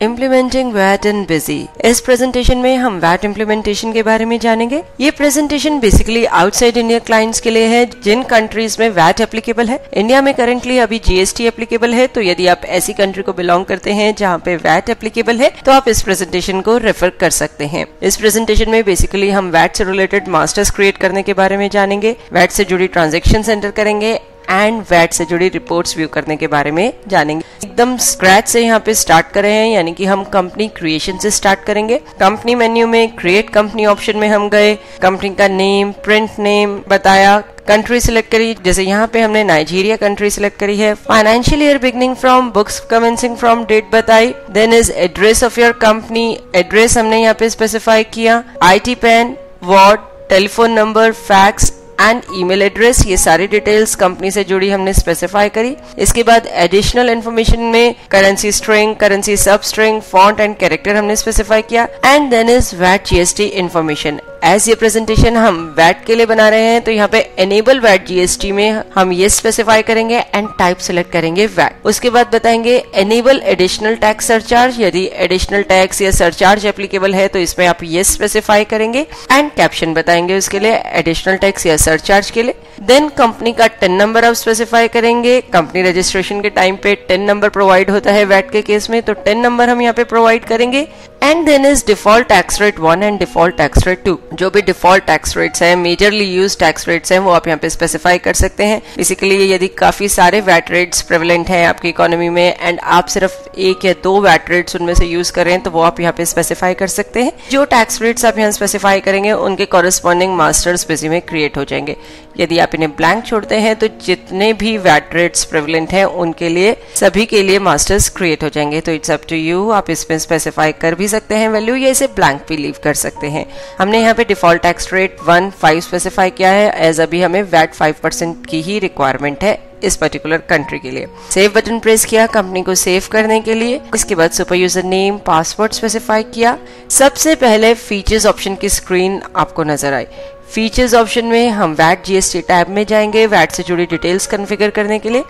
Implementing VAT in Busy इस presentation में हम वैट इम्प्लीमेंटेशन के बारे में जानेंगे। ये presentation basically outside India clients के लिए है, जिन कंट्रीज़ में वैट एप्लीकेबल है। इंडिया में करेंटली अभी जीएसटी एप्लीकेबल है तो यदि आप ऐसी कंट्री को बिलोंग करते हैं जहाँ पे वैट एप्लीकेबल है तो आप इस प्रेजेंटेशन को रेफर कर सकते हैं। इस प्रेजेंटेशन में बेसिकली हम वैट से रिलेटेड मास्टर्स क्रिएट करने के बारे में जानेंगे। वैट से जुड़ी ट्रांजेक्शन एंटर करेंगे। एंड वैट से जुड़ी रिपोर्ट्स व्यू करने के बारे में जानेंगे। एकदम स्क्रैच से यहाँ पे स्टार्ट कर रहे हैं, यानी कि हम कंपनी क्रिएशन से स्टार्ट करेंगे। कंपनी मेन्यू में क्रिएट कंपनी ऑप्शन में हम गए कंपनी का नेम प्रिंट नेम बताया कंट्री सिलेक्ट करी। जैसे यहाँ पे हमने नाइजीरिया कंट्री सिलेक्ट करी है। Financial year beginning from books commencing from date बताई। Then is address of your company address हमने यहाँ पे स्पेसिफाई किया। IT PAN ward telephone number fax and email address ये सारी डिटेल्स कंपनी से जुड़ी हमने स्पेसिफाई करी। इसके बाद एडिशनल इन्फॉर्मेशन में currency string currency sub string font and character हमने स्पेसिफाई किया। And then is VAT GST information as ये प्रेजेंटेशन हम वैट के लिए बना रहे हैं तो यहाँ पे एनेबल वैट जीएसटी में हम ये स्पेसिफाई करेंगे एंड टाइप सिलेक्ट करेंगे वैट उसके बाद बताएँगे एनेबल एडिशनल टैक्स सरचार्ज यदि एडिशनल टैक्स या सरचार्ज एप्लीकेबल है तो इसमें आप ये स्पेसिफाई करेंगे। एंड कैप्शन बताएँगे उसके लिए एडिशनल टैक्स या सरचार्ज के लिए। देन कंपनी का टेन नंबर आप स्पेसिफाई करेंगे। कंपनी रजिस्ट्रेशन के टाइम पे टेन नंबर प्रोवाइड होता है वैट के केस में तो टेन नंबर हम यहाँ पे प्रोवाइड करेंगे। And then is default tax rate one and default tax rate two जो भी डिफ़ॉल्ट टैक्स रेट्स हैं मेजरली यूज़ टैक्स रेट्स हैं, वो आप यहाँ पे स्पेसिफाई कर सकते हैं। बेसिकली यदि काफ़ी सारे वैट रेट्स प्रेवलेंट हैं आपकी इकोनॉमी में एंड आप सिर्फ़ एक या दो वैट रेट्स उनमें से यूज़ करें तो वो आप यहाँ पे स्पेसिफाई कर सकते हैं। जो टैक्स रेट्स आप यहाँ स्पेसिफाई करेंगे, उनके कॉरेस्पॉन्डिंग मास्टर्स बिज़ी में क्रिएट हो जाएँगे। यदि आप इन्हें ब्लैंक छोड़ते हैं तो जितने भी वैट रेट्स प्रेवलेंट हैं, उनके लिए, सभी के लिए मास्टर्स क्रिएट हो जाएँगे। तो इट्स अप टू यू आप इसमें स्पेसिफाई कर भी सकते हैं वैल्यू या इसे ब्लैंक भी लीव कर सकते हैं। हमने यहाँ पे default tax rate one five specify किया है एज अभी हमें वैट फाइव परसेंट की ही रिक्वायरमेंट है इस पर्टिकुलर कंट्री के लिए। सेव बटन प्रेस किया कंपनी को सेव करने के लिए। इसके बाद super user name password specify किया। सबसे पहले फीचर्स ऑप्शन की स्क्रीन आपको नज़र आई। फीचर्स ऑप्शन में हम वैट जीएसटी टैब में जाएँगे वैट से जुड़ी डिटेल्स कॉन्फ़िगर करने के लिए।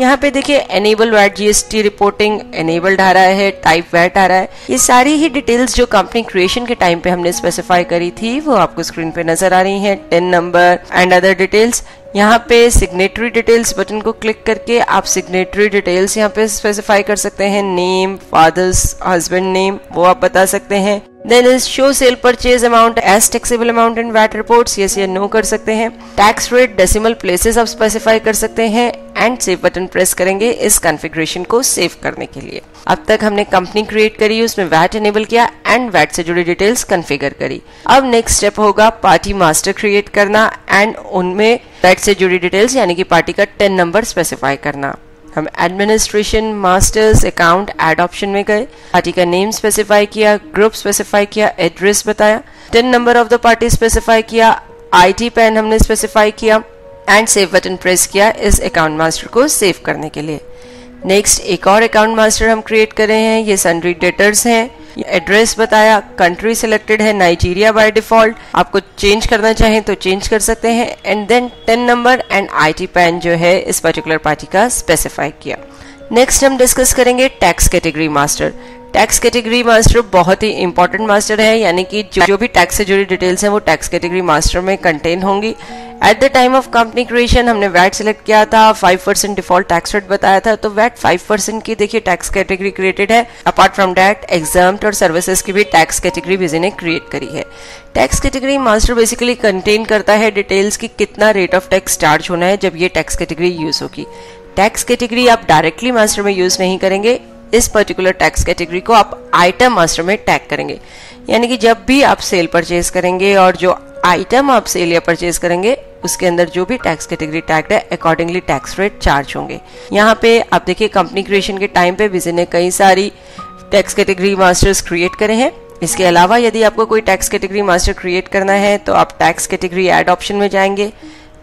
यहाँ पे देखिए enable VAT GST reporting enabled आ रहा है टाइप वैट आ रहा है। ये सारी ही डिटेल्स जो कंपनी क्रिएशन के टाइम पे हमने स्पेसिफाई करी थी, वो आपको स्क्रीन पे नज़र आ रही हैं। TIN number and other details यहाँ पे सिग्नेटरी डिटेल्स बटन को क्लिक करके आप सिग्नेटरी डिटेल्स यहाँ पे स्पेसिफाई कर सकते हैं। नेम फादर्स हस्बैंड नेम वो आप बता सकते हैं। Then is show sale purchase amount as taxable amount in VAT reports yes या नो कर सकते हैं. टैक्स रेट डेसिमल प्लेसेस आप स्पेसिफाई कर सकते हैं एंड सेव बटन प्रेस करेंगे इस कॉन्फ़िगरेशन को सेव करने के लिए. अब तक हमने कंपनी क्रिएट करी, उसमें वैट एनेबल किया एंड वैट से जुड़ी डिटेल्स कॉन्फ़िगर करी. अब नेक्स्ट स्टेप होगा पार्टी मास्टर क्रिएट करना एंड उनमें वैट से जुड़ी डिटेल्स यानी कि पार्टी का टेन नंबर स्पेसिफाई करना. हम administration masters account add option में गए। पार्टी का नेम स्पेसिफाई किया ग्रुप स्पेसिफाई किया एड्रेस बताया। TIN number of the party specify किया आईटी पैन हमने स्पेसिफाई किया एंड सेव बटन प्रेस किया इस अकाउंट मास्टर को सेव करने के लिए। नेक्स्ट एक और अकाउंट मास्टर हम क्रिएट कर रहे हैं, ये सन्ड्री डेटर्स हैं। एड्रेस बताया कंट्री सिलेक्टेड है नाइजीरिया बाय डिफ़ॉल्ट आपको चेंज करना चाहें तो चेंज कर सकते हैं। And then TIN number and IT PAN जो है, इस पर्टिकुलर पार्टी का स्पेसिफाई किया। नेक्स्ट हम डिस्कस करेंगे tax category master tax category master बहुत ही इंपॉर्टेंट मास्टर है यानी कि जो, जो भी टैक्स से जुड़ी डिटेल्स हैं वो टैक्स कैटेगरी मास्टर में कंटेन होंगी. At the time of company creation हमने वैट सिलेक्ट किया था five percent default tax rate बताया था तो वैट फाइव परसेंट की देखिए टैक्स कैटेगरी क्रिएटेड है. अपार्ट फ्रॉम डैट एग्ज़ाम और सर्विसेज़ की भी टैक्स कैटेगरी विजय ने क्रिएट करी है. Tax category master basically contain करता है डिटेल्स की कितना रेट ऑफ़ टैक्स चार्ज होना है जब ये टैक्स कैटेगरी यूज़ होगी. टैक्स कैटेगरी आप डायरेक्टली मास्टर में यूज़ नहीं करेंगे, इस पर्टिकुलर टैक्स कैटेगरी को आप आइटम मास्टर में टैग करेंगे। यानी कि जब भी आप सेल परचेज करेंगे और जो आइटम आप सेल या परचेज करेंगे, उसके अंदर जो भी टैक्स कैटेगरी टैग है अकॉर्डिंगली टैक्स रेट चार्ज होंगे। यहाँ पे आप देखिए कंपनी क्रिएशन के टाइम पे विजय ने कई सारी टैक्स कैटेगरी मास्टर्स क्रिएट करे हैं। इसके अलावा यदि आपको कोई टैक्स कैटेगरी मास्टर क्रिएट करना है तो आप टैक्स कैटेगरी एड ऑप्शन में जाएँगे।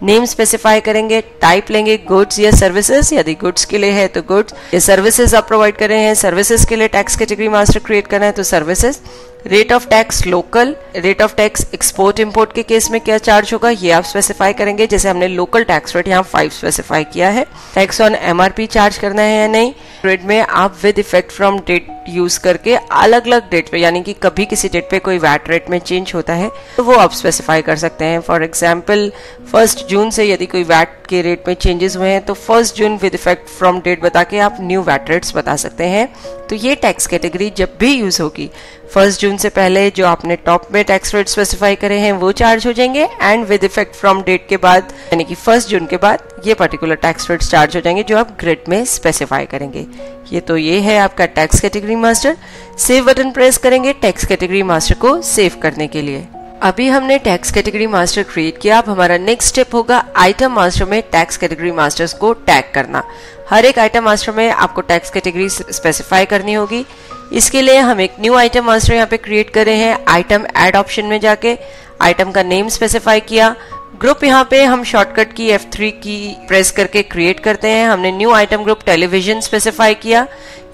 नेम स्पेसिफाई करेंगे, टाइप लेंगे गुड्स या सर्विसेज़ यदि गुड्स के लिए है तो गुड्स या सर्विसेज़ आप प्रोवाइड कर रहे हैं सर्विसेज़ के लिए टैक्स कैटेगरी मास्टर क्रिएट करना है तो services rate of tax local rate of tax export import के केस में क्या चार्ज होगा? ये आप स्पेसिफाई करेंगे, जैसे हमने लोकल टैक्स रेट यहाँ फाइव स्पेसिफाई किया है। टैक्स ऑन एमआरपी चार्ज करना है या नहीं? रेट में आप with effect from date use करके अलग अलग डेट पे, यानी कि कभी किसी डेट पे कोई वैट रेट में चेंज होता है तो वो आप स्पेसिफाई कर सकते हैं। फॉर एग्ज़ाम्पल फ़र्स्ट जून से यदि कोई वैट के रेट में चेंजेस हुए हैं तो first June with effect from date बता के आप न्यू वैट रेट्स बता सकते हैं। तो ये टैक्स कैटेगरी जब भी यूज़ होगी फ़र्स्ट जून से पहले जो आपने टॉप में टैक्स रेट स्पेसिफाई करे हैं, वो चार्ज हो जाएँगे and with effect from date के बाद, यानी कि फ़र्स्ट जून के बाद ये पर्टिकुलर टैक्स रेट चार्ज हो जाएँगे जो आप ग्रिड में स्पेसिफाई करेंगे। ये तो ये है आपका tax category master save button press करेंगे टैक्स कैटेगरी मास्टर को सेव करने के लिए। अभी हमने टैक्स कैटेगरी मास्टर क्रिएट किया। अब हमारा नेक्स्ट स्टेप होगा आइटम मास्टर में टैक्स कैटेगरी मास्टर्स को टैग करना। हर एक आइटम मास्टर में आपको टैक्स कैटेगरी स्पेसिफाई करनी होगी। इसके लिए हम एक न्यू आइटम मास्टर यहाँ पे क्रिएट करे हैं। आइटम एड ऑप्शन में जाके आइटम का नेम स्पेसिफाई किया। ग्रुप यहाँ पे हम शॉर्टकट की F3 की प्रेस करके क्रिएट करते हैं। हमने new item group television specify किया।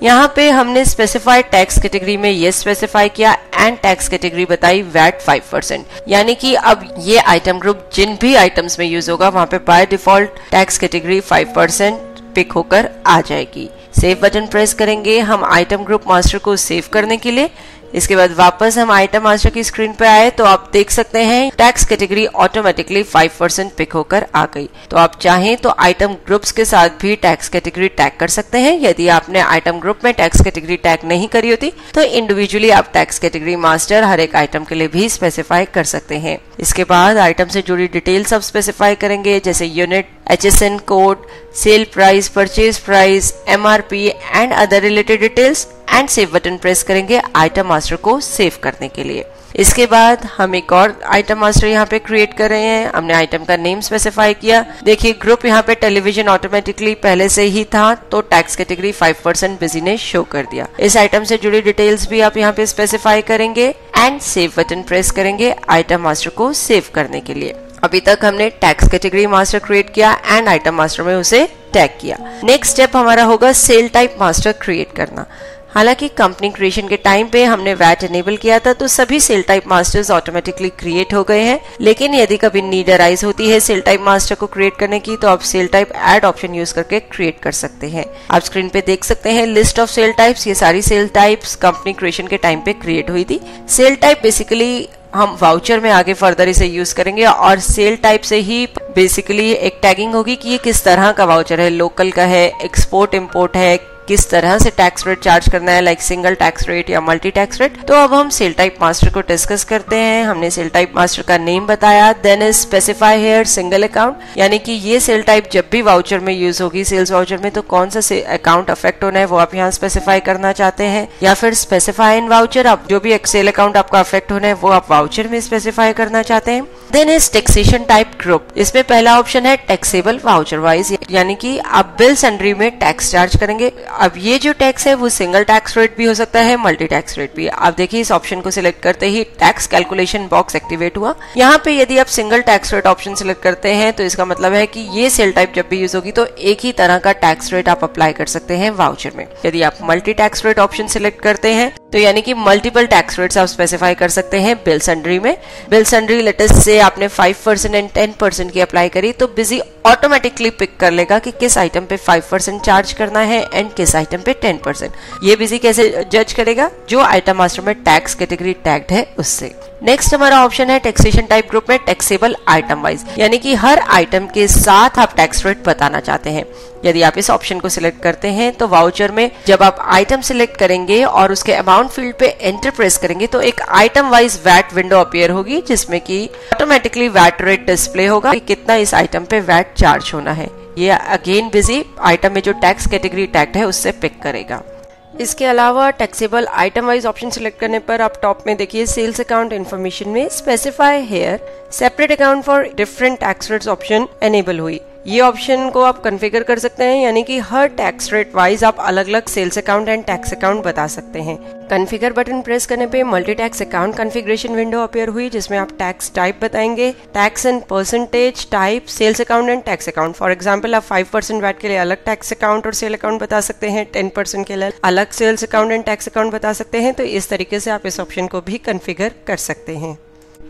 यहाँ पे हमने स्पेसिफाइड टैक्स कैटेगरी में ये स्पेसिफाई किया एंड टैक्स कैटेगरी बताई वैट 5 परसेंट यानी कि अब ये आइटम ग्रुप जिन भी आइटम्स में यूज़ होगा, वहाँ पे by default tax category 5 percent pick होकर आ जाएगी। सेव बटन प्रेस करेंगे हम आइटम ग्रुप मास्टर को सेव करने के लिए। इसके बाद वापस हम आइटम मास्टर की स्क्रीन पे आए तो आप देख सकते हैं tax category automatically 5 percent pick होकर आ गई। तो आप चाहें तो आइटम ग्रुप्स के साथ भी टैक्स कैटेगरी टैग कर सकते हैं। यदि आपने आइटम ग्रुप में टैक्स कैटेगरी टैग नहीं करी होती तो इंडिविजुअली आप टैक्स कैटेगरी मास्टर हर एक आइटम के लिए भी स्पेसिफाई कर सकते हैं। इसके बाद आइटम से जुड़ी डिटेल्स आप स्पेसिफाई करेंगे, जैसे unit H S N code sale price purchase price M R P and other related details and save button press करेंगे आइटम मास्टर को सेव करने के लिए। इसके बाद हम एक और आइटम मास्टर यहाँ पे क्रिएट कर रहे हैं। हमने आइटम का नेम स्पेसिफाई किया। देखिए ग्रुप यहाँ पे टेलीविज़न ऑटोमेटिकली पहले से ही था तो टैक्स कैटेगरी 5% परसेंट बिज़ी ने शो कर दिया। इस आइटम से जुड़ी डिटेल्स भी आप यहाँ पे स्पेसिफाई करेंगे। एंड सेव बटन प्रेस करेंगे आइटम मास्टर को सेव करने के लिए। अभी तक हमने टैक्स कैटेगरी मास्टर क्रिएट किया एंड आइटम मास्टर में उसे टैग किया। नेक्स्ट स्टेप हमारा होगा सेल टाइप मास्टर क्रिएट करना। हालाँकि कंपनी क्रिएशन के टाइम पे हमने वैट एनेबल किया था तो सभी sale type masters automatically create हो गए हैं। लेकिन यदि कभी नीड अराइज होती है सेल टाइप मास्टर को क्रिएट करने की तो आप sale type add option use करके क्रिएट कर सकते हैं। आप स्क्रीन पे देख सकते हैं लिस्ट ऑफ़ सेल टाइप्स ये सारी सेल टाइप्स कंपनी क्रिएशन के टाइम पे क्रिएट हुई थी। सेल टाइप बेसिकली हम वाउचर में आगे फर्दर इसे यूज़ करेंगे और सेल टाइप से ही बेसिकली एक टैगिंग होगी कि ये किस तरह का वाउचर है लोकल का है एक्सपोर्ट इम्पोर्ट है किस तरह से टैक्स रेट चार्ज करना है लाइक सिंगल टैक्स रेट या मल्टी टैक्स रेट तो अब हम सेल टाइप मास्टर को डिस्कस करते हैं। हमने सेल टाइप मास्टर का नेम बताया। Then is specify here single account यानी कि ये सेल टाइप जब भी वाउचर में यूज़ होगी सेल्स वाउचर में तो कौन सा अकाउंट अफेक्ट होना है, वो आप यहाँ स्पेसिफाई करना चाहते हैं। या फिर स्पेसिफाई इन वाउचर आप जो भी सेल अकाउंट आपका अफेक्ट होना है, वो आप वाउचर में स्पेसिफाई करना चाहते हैं। Then is taxation type group इसमें पहला ऑप्शन है टैक्सेबल वाउचर वाइज यानी कि आप बिल्स सेंड्री में टैक्स चार्ज करेंगे। अब ये जो टैक्स है, वो सिंगल टैक्स रेट भी हो सकता है मल्टी टैक्स रेट भी आप देखिए, इस ऑप्शन को सिलेक्ट करते ही टैक्स कैलकुलेशन बॉक्स एक्टिवेट हुआ। यहाँ पे यदि आप single tax rate option select करते हैं तो इसका मतलब है कि ये सेल टाइप जब भी यूज़ होगी तो एक ही तरह का टैक्स रेट आप अप्लाई कर सकते हैं वाउचर में। यदि आप multi tax rate option select करते हैं तो यानी कि मल्टीपल टैक्स रेट्स आप स्पेसिफाई कर सकते हैं बिल सन्ड्री में। बिल सन्ड्री लेटेस्ट से आपने 5 परसेंट एंड 10 परसेंट की अप्लाई करी तो बिज़ी ऑटोमेटिकली पिक कर लेगा कि किस आइटम पे 5 परसेंट चार्ज करना है एंड किस आइटम पे 10 परसेंट ये बिज़ी कैसे जज करेगा? जो आइटम मास्टर में टैक्स कैटेगरी टैग्ड है, उससे. नेक्स्ट हमारा ऑप्शन है टैक्सेशन टाइप ग्रुप में टैक्सेबल आइटम वाइज यानी कि हर आइटम के साथ आप टैक्स रेट बताना चाहते हैं. यदि आप इस ऑप्शन को सिलेक्ट करते हैं तो वाउचर में जब आप आइटम सिलेक्ट करेंगे और उसके अमाउंट फ़ील्ड पे एंटर प्रेस करेंगे तो एक item wise VAT window appear होगी, जिसमें कि ऑटोमेटिकली वैट रेट डिस्प्ले होगा कि कितना इस आइटम पे वैट चार्ज होना है. ये अगेन बिज़ी आइटम में जो टैक्स कैटेगरी टैक्ट है, उससे पिक करेगा। इसके अलावा taxable item wise option select करने पर आप टॉप में देखिए सेल्स अकाउंट इन्फॉर्मेशन में specify here separate account for different tax rates option enable हुई। ये ऑप्शन को आप कन्फिगर कर सकते हैं, यानी कि हर टैक्स रेट वाइज आप अलग अलग sales account and tax account बता सकते हैं। कन्फिगर बटन प्रेस करने पे multi tax account configuration window appear हुई, जिसमें आप टैक्स टाइप बताएँगे। Tax and percentage type sales account and tax account for example आप फाइव परसेंट वैट के लिए अलग टैक्स अकाउंट और सेल अकाउंट बता सकते हैं। टेन परसेंट के लिए अलग sales account and tax account बता सकते हैं। तो इस तरीके से आप इस ऑप्शन को भी कन्फिगर कर सकते हैं।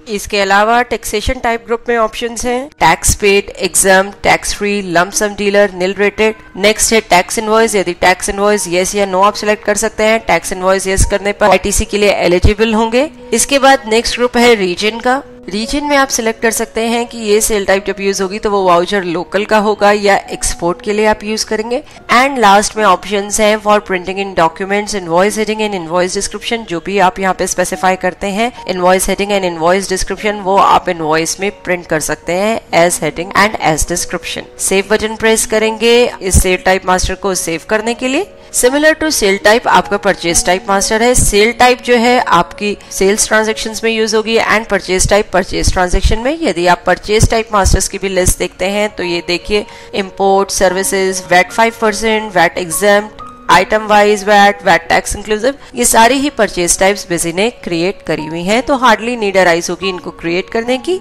इसके अलावा टैक्सेशन टाइप ग्रुप में ऑप्शंस हैं। Tax paid exempt tax free lump sum dealer nil rated next है टैक्स इनवॉइस यदि टैक्स इनवॉइस येस या नो आप सिलेक्ट कर सकते हैं। टैक्स इनवॉइस यस करने पर आईटीसी के लिए एलिजिबल होंगे। इसके बाद नेक्स्ट ग्रुप है रीजन का। रीजन में आप सिलेक्ट कर सकते हैं कि ये सेल टाइप जब यूज़ होगी तो वो वाउचर लोकल का होगा या एक्सपोर्ट के लिए आप यूज़ करेंगे। एंड लास्ट में ऑप्शन हैं for printing in documents invoice heading and invoice description जो भी आप यहाँ पे स्पेसिफाई करते हैं। Invoice heading and invoice description वो आप इनवॉइस में प्रिंट कर सकते हैं as heading and as description save button press करेंगे इस सेल टाइप मास्टर को सेव करने के लिए। सिमिलर टू सेल टाइप आपका परचेज टाइप मास्टर है। सेल टाइप जो है, आपकी सेल्स ट्रांजेक्शन में यूज़ होगी and purchase type purchase transaction में। यदि आप परचेज टाइप मास्टर्स की भी लिस्ट देखते हैं तो ये देखिए import services VAT five percent VAT exempt item wise VAT VAT tax inclusive ये सारी ही परचेज टाइप्स बिज़ी ने क्रिएट करी हुई हैं। तो हार्डली नीड अराइज होगी इनको क्रिएट करने की।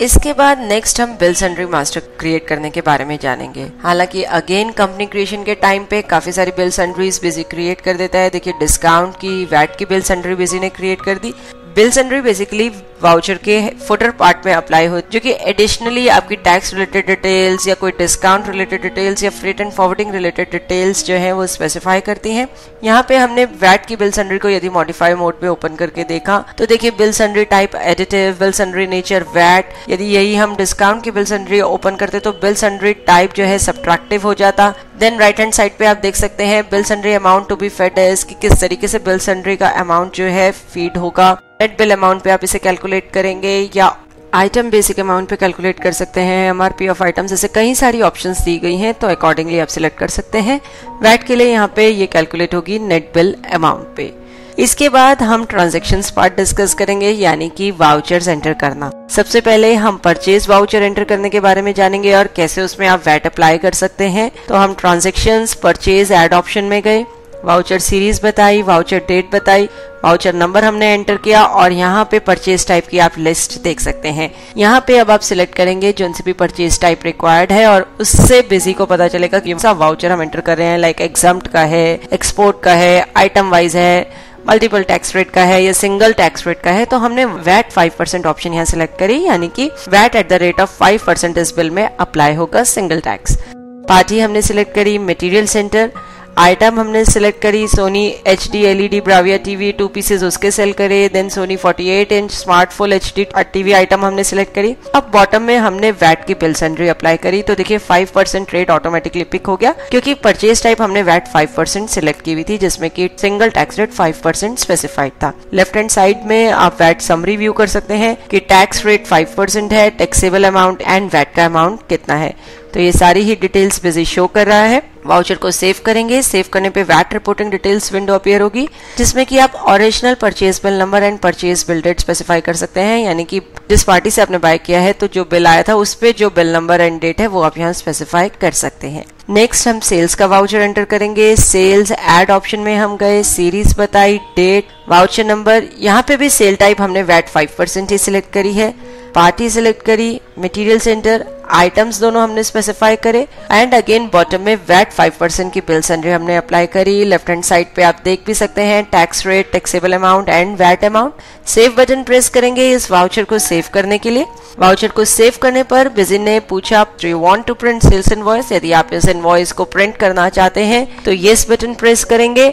इसके बाद नेक्स्ट हम बिल सेंडरी मास्टर क्रिएट करने के बारे में जानेंगे। हालाँकि अगेन कंपनी क्रिएशन के टाइम पे काफ़ी सारी बिल सेंड्रीज बिज़ी क्रिएट कर देता है। देखिए डिस्काउंट की वैट की बिल सेंडरी बिज़ी ने क्रिएट कर दी। बिल सेंड्री बेसिकली वाउचर के फुटर पार्ट में अप्लाई हो, जो कि एडिशनली आपकी टैक्स रिलेटेड डिटेल्स या कोई डिस्काउंट रिलेटेड डिटेल्स या freight and forwarding related details जो है वो स्पेसिफाई करती हैं। यहाँ पे हमने वैट की बिल सेंड्री को यदि मॉडिफाई मोड में ओपन करके देखा तो देखिए bill sundry type additive bill sundry nature VAT यदि यही हम डिस्काउंट की बिल सेंड्री ओपन करते तो बिल सेंड्री टाइप जो है सब्ट्रैक्टिव हो जाता। देन राइट हैंड साइड पे आप देख सकते हैं bill sundry amount to be fed इसकी किस तरीके से बिल सेंड्री का अमाउंट जो है फ़ीड होगा। नेट बिल अमाउंट पे आप इसे कैलकुलेट करेंगे या आइटम बेसिक अमाउंट पे कैलकुलेट कर सकते हैं एमआरपी ऑफ़ आइटम्स ऐसे कई सारी ऑप्शंस दी गई हैं तो अकॉर्डिंगली आप सिलेक्ट कर सकते हैं। वैट के लिए यहाँ पे ये कैलकुलेट होगी नेट बिल अमाउंट पे। इसके बाद हम ट्रांजेक्शन पार्ट डिस्कस करेंगे, यानी कि वाउचर्स एंटर करना। सबसे पहले हम परचेज वाउचर एंटर करने के बारे में जानेंगे और कैसे उसमें आप वैट अप्लाई कर सकते हैं। तो हम ट्रांजेक्शन परचेज एड ऑप्शन में गए। वाउचर सीरीज़ बताई वाउचर डेट बताई वाउचर नंबर हमने एंटर किया और यहाँ पे परचेज टाइप की आप लिस्ट देख सकते हैं। यहाँ पे अब आप सिलेक्ट करेंगे जो से भी परचेज टाइप रिक्वायर्ड है और उससे बिज़ी को पता चलेगा कि वाउचर हम एंटर कर रहे हैं लाइक एग्ज़ाम का है एक्सपोर्ट का है आइटम वाइज है मल्टीपल टैक्स रेट का है या सिंगल टैक्स रेट का है तो हमने वैट फाइव परसेंट ऑप्शन यहाँ सिलेक्ट करी, यानी कि VAT at the rate of five percent इस बिल में अप्लाई होगा सिंगल टैक्स पार्टी हमने सिलेक्ट करी मटेरियल सेंटर आइटम हमने सिलेक्ट करी Sony H D L LED Bravia TV two pieces उसके सेल करे then Sony 48 inch smart smartphone H D TV item हमने सिलेक्ट करी। अब बॉटम में हमने वैट की बिल सेंड्री अप्लाई करी तो देखिए 5 परसेंट रेट ऑटोमेटिकली पिक हो गया, क्योंकि परचेज टाइप हमने वैट 5 परसेंट सिलेक्ट की हुई थी, जिसमें की single tax rate 5 percent specified था। लेफ़्ट हैंड साइड में आप वैट समरी व्यू कर सकते हैं कि टैक्स रेट 5 परसेंट है टैक्सेबल अमाउंट एंड वैट का अमाउंट कितना है। तो ये सारी ही डिटेल्स बिज़ी शो कर रहा है। वाउचर को सेव करेंगे। सेव करने पे VAT reporting details window appear होगी, जिसमें कि आप original purchase bill number and purchase bill date specify कर सकते हैं। यानी कि जिस पार्टी से आपने बाय किया है तो जो बिल आया था, उस पे जो बिल नंबर एंड डेट है, वो आप यहाँ स्पेसिफाई कर सकते हैं। नेक्स्ट हम सेल्स का वाउचर एंटर करेंगे। सेल्स एड ऑप्शन में हम गए सीरीज़ बताई डेट वाउचर नंबर यहाँ पे भी सेल टाइप हमने वैट फाइव परसेंट ही सिलेक्ट करी है। पार्टी सिलेक्ट करी मटेरियल सेंटर आइटम्स दोनों हमने स्पेसिफाई करे एंड अगेन बॉटम में वैट फाइव परसेंट की बिल सैलरी हमने अप्लाई करी लेफ़्ट हैंड साइड पे आप देख भी सकते हैं tax rate taxable amount and VAT amount save button press करेंगे इस वाउचर को सेव करने के लिए। वाउचर को सेव करने पर बिजिन ने पूछा you want to print sales invoice यदि आप इस इनवॉइस को प्रिंट करना चाहते हैं तो येस बटन प्रेस करेंगे।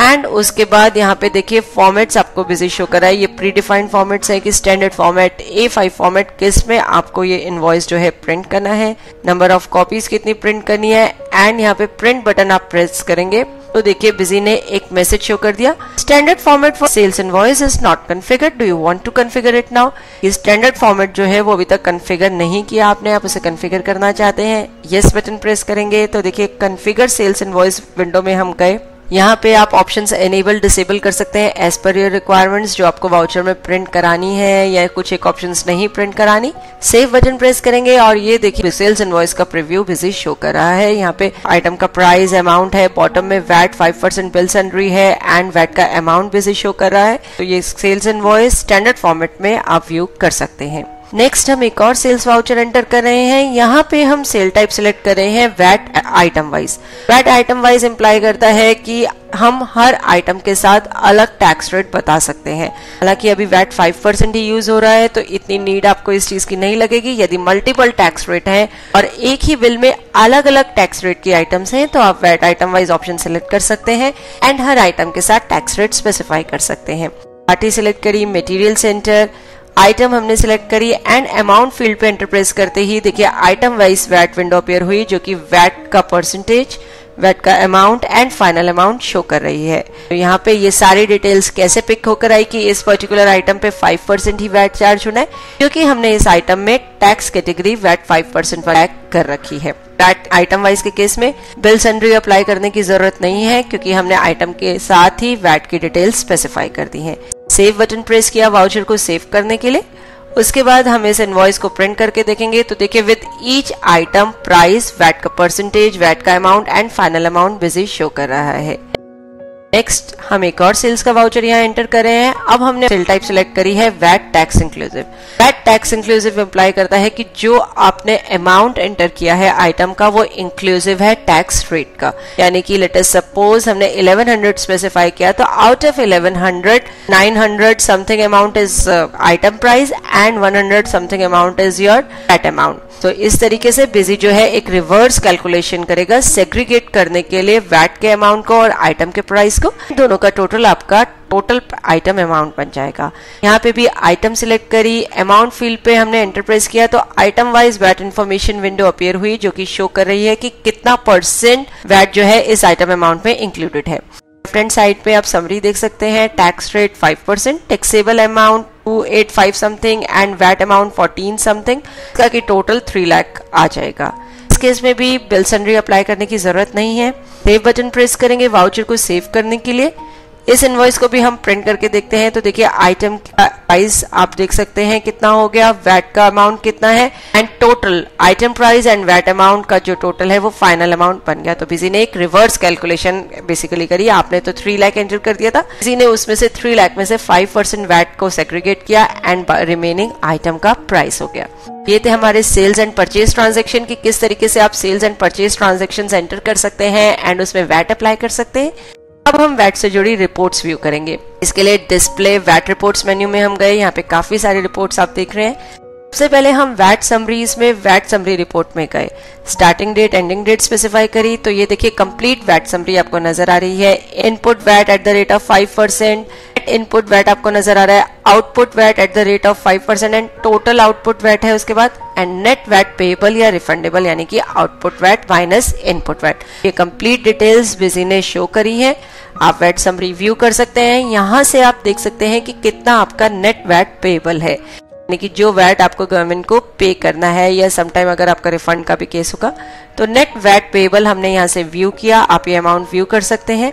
एंड उसके बाद यहाँ पे देखिए फॉर्मेट्स आपको बिज़ी शो करा है ये प्री डिफाइंड फॉर्मेट्स है कि standard format A five format किसमें आपको ये इनवॉइस जो है प्रिंट करना है। नंबर ऑफ़ कॉपीज कितनी प्रिंट करनी है। एंड यहाँ पे प्रिंट बटन आप प्रेस करेंगे। तो देखिए बिज़ी ने एक मैसेज शो कर दिया। Standard format for sales invoice is not configure do you want to configure it now ये स्टैंडर्ड फॉर्मेट जो है वो अभी तक कन्फिगर नहीं किया आपने। आप उसे कन्फिगर करना चाहते हैं। यस बटन प्रेस करेंगे। तो देखिए कन्फिगर सेल्स इनवॉइस विंडो में हम गए। यहाँ पे आप ऑप्शंस एनेबल डिसेबल कर सकते हैं एज पर योर रिक्वायरमेंट्स जो आपको वाउचर में प्रिंट करानी है या कुछ एक ऑप्शंस नहीं प्रिंट करानी। सेव बटन प्रेस करेंगे और ये देखिए सेल्स इनवॉइस का प्रीव्यू बिज़ी शो कर रहा है। यहाँ पे आइटम का प्राइस अमाउंट है बॉटम में VAT five percent bills salary है एंड वैट का अमाउंट बिज़ी शो कर रहा है। तो ये सेल्स इनवॉइस स्टैंडर्ड फॉर्मेट में आप व्यू कर सकते हैं। नेक्स्ट हम एक और सेल्स वाउचर एंटर कर रहे हैं। यहाँ पे हम सेल टाइप सिलेक्ट कर रहे हैं VAT item wise VAT item wise imply करता है कि हम हर आइटम के साथ अलग टैक्स रेट बता सकते हैं। हालाँकि अभी वैट फाइव परसेंट ही यूज़ हो रहा है तो इतनी नीड आपको इस चीज़ की नहीं लगेगी। यदि मल्टीपल टैक्स रेट है और एक ही बिल में अलग अलग टैक्स रेट की आइटम्स हैं तो आप VAT item wise option select कर सकते हैं एंड हर आइटम के साथ टैक्स रेट स्पेसिफाई कर सकते हैं। पार्टी सिलेक्ट करी मटेरियल सेंटर आइटम हमने सिलेक्ट करी एंड अमाउंट फ़ील्ड पे एंटरप्रेस करते ही देखिए item wise VAT window appear हुई जो कि वैट का परसेंटेज वैट का amount and final amount show कर रही है। तो यहाँ पे ये सारी डिटेल्स कैसे पिक होकर आई कि इस पर्टिकुलर आइटम पे 5 परसेंट ही वैट चार्ज होना है, क्योंकि हमने इस आइटम में टैक्स कैटेगरी वैट 5 परसेंट पर कर रखी है। वैट आइटम वाइज के केस में बिल सन्ड्री अप्लाई करने की ज़रूरत नहीं है, क्योंकि हमने आइटम के साथ ही वैट की डिटेल्स स्पेसिफाई कर दी है। सेव बटन प्रेस किया वाउचर को सेव करने के लिए। उसके बाद हम इस इनवॉइस को प्रिंट करके देखेंगे। तो देखिए with each item price VAT का परसेंटेज वैट का amount and final amount Busy show कर रहा है। नेक्स्ट हम एक और सेल्स का वाउचर यहाँ एंटर कर रहे हैं। अब हमने सेल टाइप सिलेक्ट करी है VAT tax inclusive VAT tax inclusive imply करता है कि जो आपने अमाउंट एंटर किया है आइटम का, वो इंक्लूसिव है टैक्स रेट का। यानी कि लेटेस्ट सपोज़ हमने 1100 स्पेसिफाई किया तो out of 1100 900 something amount is item price and 100 something amount is your VAT amount तो इस तरीके से बिज़ी जो है, एक रिवर्स कैलकुलेशन करेगा सेग्रीगेट करने के लिए वैट के अमाउंट को और आइटम के प्राइस को। दोनों का टोटल आपका टोटल आइटम अमाउंट बन जाएगा। यहाँ पे भी आइटम सिलेक्ट करी अमाउंट फ़ील्ड पे हमने एंटरप्राइज किया तो item wise VAT information window appear हुई, जो कि शो कर रही है कि कितना परसेंट वैट जो है इस आइटम अमाउंट में इंक्लूडेड है। फ्रंट साइड पे आप समरी देख सकते हैं tax rate 5 percent taxable amount two eight five something and VAT amount fourteen something इसका की टोटल थ्री लाख आ जाएगा। इस केस में भी बिल सनरी अप्लाई करने की ज़रूरत नहीं है। सेव बटन प्रेस करेंगे वाउचर को सेव करने के लिए। इस इनवॉइस को भी हम प्रिंट करके देखते हैं। तो देखिए आइटम प्राइस आप देख सकते हैं कितना हो गया वैट का अमाउंट कितना है and total item price and VAT amount का जो टोटल है वो फाइनल अमाउंट बन गया। तो बिज़ी ने एक रिवर्स कैलकुलेशन बेसिकली करी। आपने तो थ्री लाख एंटर कर दिया था। बिज़ी ने उसमें से थ्री लाख में से फाइव वैट को सेग्रीगेट किया एंड रिमेनिंग आइटम का प्राइस हो गया। ये थे हमारे सेल्स एंड परचेज ट्रांजेक्शन की किस तरीके से आप sales and purchase transaction enter कर सकते हैं एंड उसमें वैट अप्लाई कर सकते हैं। अब हम वैट से जुड़ी रिपोर्ट्स व्यू करेंगे। इसके लिए डिस्प्ले वैट रिपोर्ट्स मेन्यू में हम गए। यहाँ पे काफ़ी सारी रिपोर्ट्स आप देख रहे हैं। सबसे पहले हम वैट समरीज में वैट समरी रिपोर्ट में गए। Starting date ending date specify करी। तो ये देखिए कंप्लीट वैट समरी आपको नज़र आ रही है। Input VAT at the rate of five percent input VAT आपको नज़र आ रहा है। Output VAT at the rate of five percent and total output VAT है उसके बाद। एंड नेट वैट पेबल या रिफंडेबल यानी कि output VAT minus input VAT ये कंप्लीट डिटेल्स बिज़ी ने शो करी है। आप वैट सम रिव्यू कर सकते हैं। यहाँ से आप देख सकते हैं कि कितना आपका नेट वैट पेबल है। यानी कि जो वैट आपको गवर्नमेंट को पे करना है या समटाइम अगर आपका रिफंड का भी केस होगा। तो नेट वैट पेबल हमने यहाँ से व्यू किया। आप ये अमाउंट व्यू कर सकते हैं।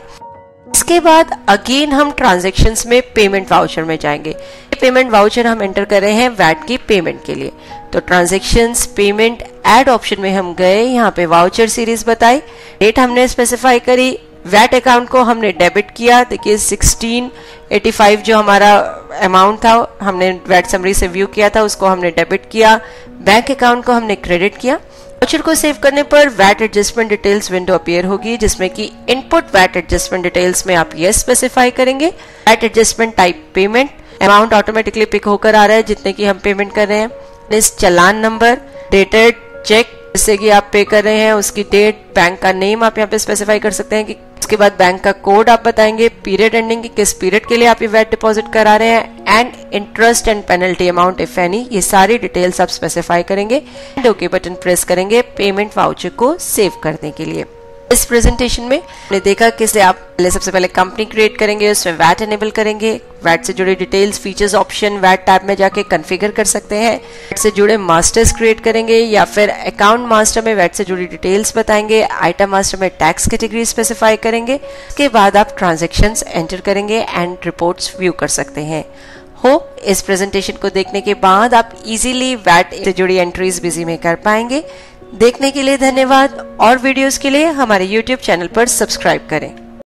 इसके बाद अगेन हम ट्रांजेक्शन्स में पेमेंट वाउचर में जाएँगे। पेमेंट वाउचर हम एंटर कर रहे हैं वैट की पेमेंट के लिए। तो ट्रांजेक्शन्स पेमेंट एड ऑप्शन में हम गए, यहाँ पे वाउचर सीरीज़ बताई। डेट हमने स्पेसिफाई करी वैट अकाउंट को हमने डेबिट किया। देखिए 1685 जो हमारा अमाउंट था, हमने वैट समरी से व्यू किया था, उसको हमने डेबिट किया। बैंक अकाउंट को हमने क्रेडिट किया। वाउचर को सेव करने पर VAT adjustment details window appear होगी, जिसमें कि इनपुट वैट एडजस्टमेंट डिटेल्स में आप ये स्पेसिफाई करेंगे। VAT adjustment type payment amount automatically pick होकर आ रहा है, जितने की हम पेमेंट कर रहे हैं। चलान नंबर डेटेड चेक जिससे कि आप पे कर रहे हैं, उसकी डेट बैंक का नेम आप यहाँ पे स्पेसिफाई कर सकते हैं कि उसके बाद बैंक का कोड आप बताएँगे पीरियड एंडिंग की किस पीरियड के लिए आप ये वेट डिपॉजिट करा रहे हैं and interest and penalty amount if any ये सारी डिटेल्स आप स्पेसिफाई करेंगे एंड ओके बटन प्रेस करेंगे पेमेंट वाउचर को सेव करने के लिए। इस प्रेजेंटेशन में। हमने देखा कैसे आप पहले सबसे पहले कंपनी क्रिएट करेंगे, उसमें वैट एनेबल करेंगे। वैट से जुड़े details features option VAT tab में जाके कॉन्फ़िगर कर सकते हैं। वैट से जुड़े मास्टर्स क्रिएट करेंगे या फिर अकाउंट मास्टर में वैट से जुड़ी डिटेल्स बताएँगे आइटम मास्टर में टैक्स कैटेगरी स्पेसिफाई करेंगे। उसके बाद आप ट्रांजेक्शन एंटर करेंगे एंड रिपोर्ट्स व्यू कर सकते हैं। होप इस प्रेजेंटेशन को देखने के बाद आप इजीली वैट से जुड़ी एंट्रीज बिज़ी में कर पाएँगे। देखने के लिए धन्यवाद और वीडियोस के लिए हमारे YouTube चैनल पर सब्सक्राइब करें।